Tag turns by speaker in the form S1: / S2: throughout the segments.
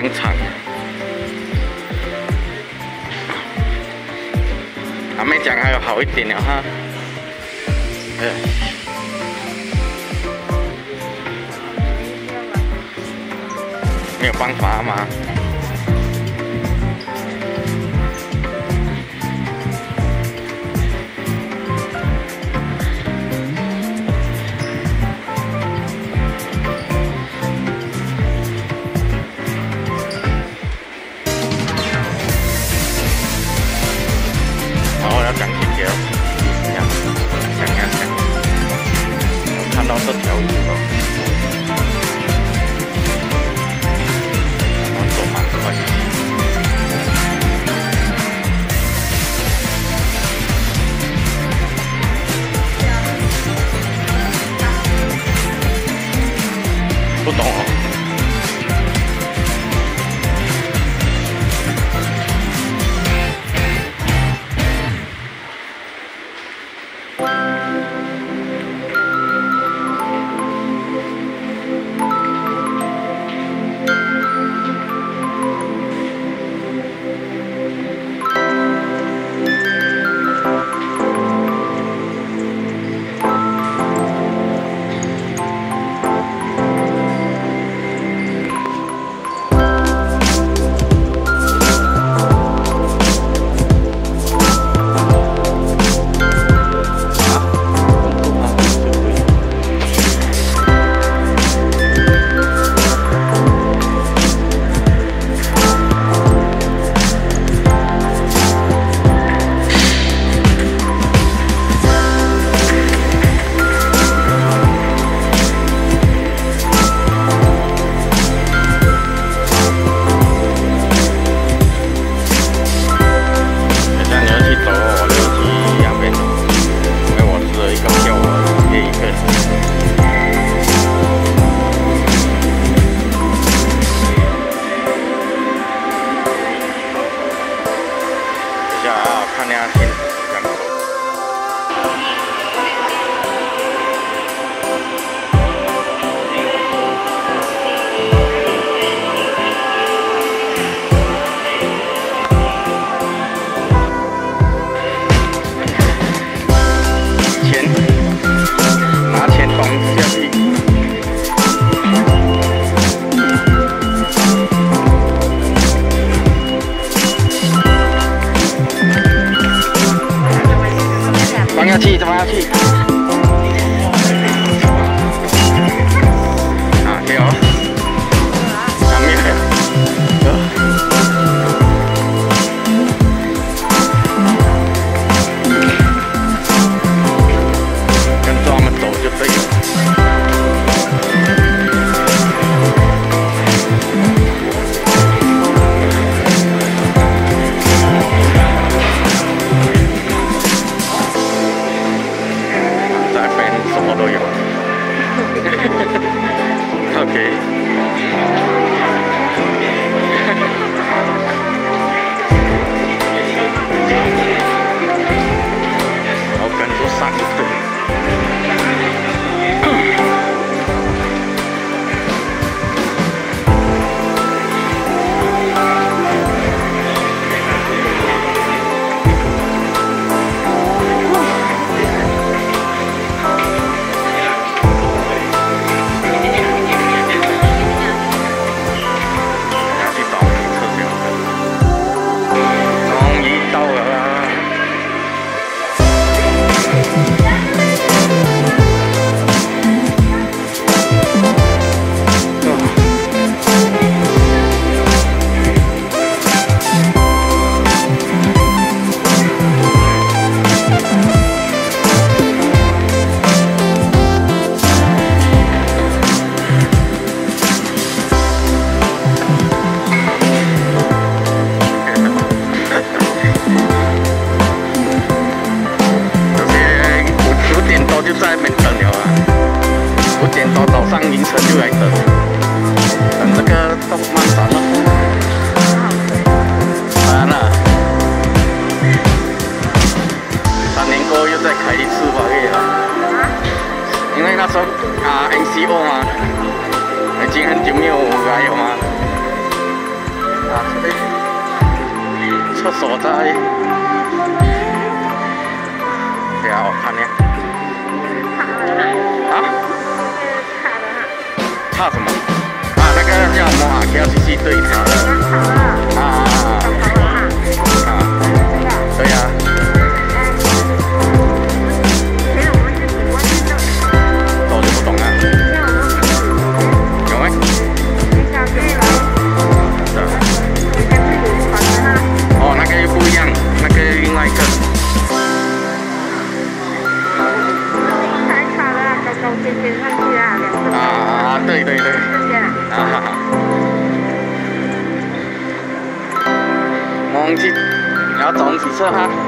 S1: 很惨还没讲还有好一点的哈。哎呀没有办法嘛所在。对啊，我看呢。啊？差什么？啊，那个叫什么啊？KLCC 对卡了。啊啊啊！是哈？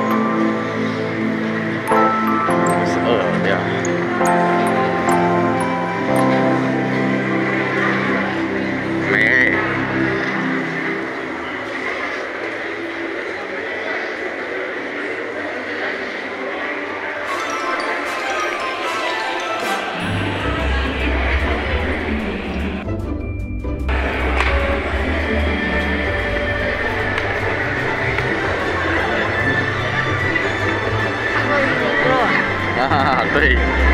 S1: 啊，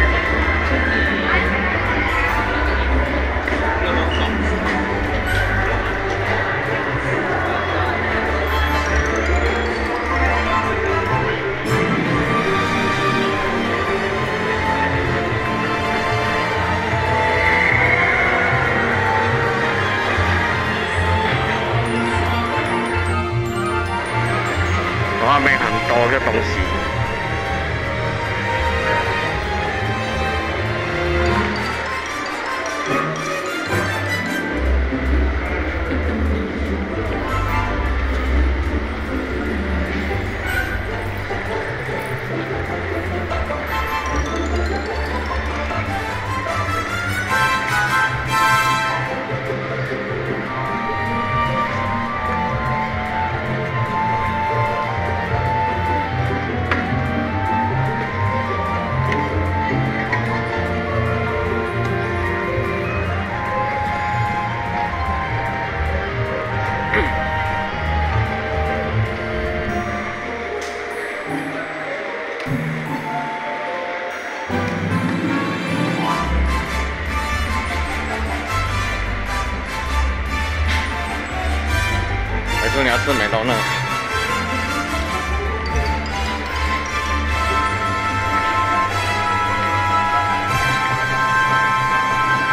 S1: 你要吃美多呢？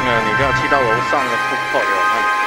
S1: 那你就要去到楼上的出口了。